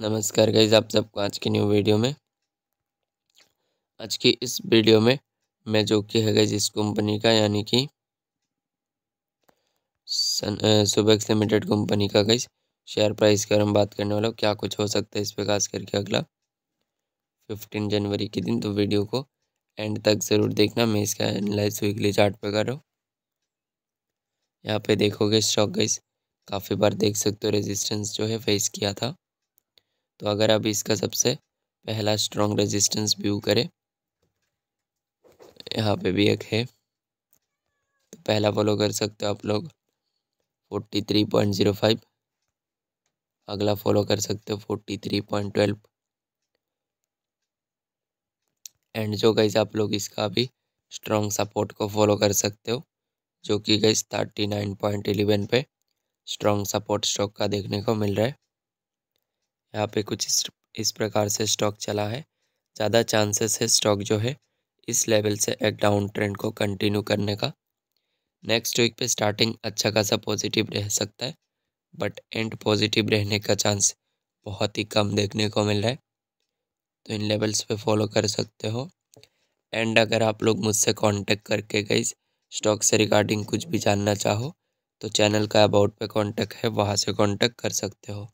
नमस्कार गाइज़ आप सबको आज की न्यू वीडियो में। आज की इस वीडियो में मैं जो कि है गाइज़ इस कंपनी का, यानी कि सुबेक्स लिमिटेड कंपनी का गाइज़ शेयर प्राइस की हम बात करने वाला हूँ। क्या कुछ हो सकता है इस पर खास करके अगला। फिफ्टीन जनवरी के दिन तो वीडियो को एंड तक ज़रूर देखना। मैं इसका एनालाइज वीकली चार्ट पे कर रहा हूँ। यहाँ पे देखोगे स्टॉक गाइज़ काफ़ी बार देख सकते हो रेजिस्टेंस जो है फेस किया था। तो अगर आप इसका सबसे पहला स्ट्रॉन्ग रेजिस्टेंस व्यू करें, यहाँ पे भी एक है। तो पहला फॉलो कर सकते हो आप लोग forty three point zero five अगला फॉलो कर सकते हो forty three point twelve and जो गाइज़ आप लोग इसका भी स्ट्रॉन्ग सपोर्ट को फॉलो कर सकते हो, जो कि guys thirty nine point eleven पे स्ट्रॉन्ग सपोर्ट स्टॉक का देखने को मिल रहा है। यहाँ पे कुछ इस, इस प्रकार से स्टॉक चला है। ज़्यादा चांसेस है स्टॉक जो है इस लेवल से एक डाउन ट्रेंड को कंटिन्यू करने का। नेक्स्ट वीक पे स्टार्टिंग अच्छा खासा पॉजिटिव रह सकता है बट एंड पॉजिटिव रहने का चांस बहुत ही कम देखने को मिल रहा है। तो इन लेवल्स पे फॉलो कर सकते हो। एंड अगर आप लोग मुझसे कांटेक्ट करके गई स्टॉक से रिगार्डिंग कुछ भी जानना चाहो तो चैनल का अबाउट पे कांटेक्ट है वहाँ से कांटेक्ट कर सकते हो।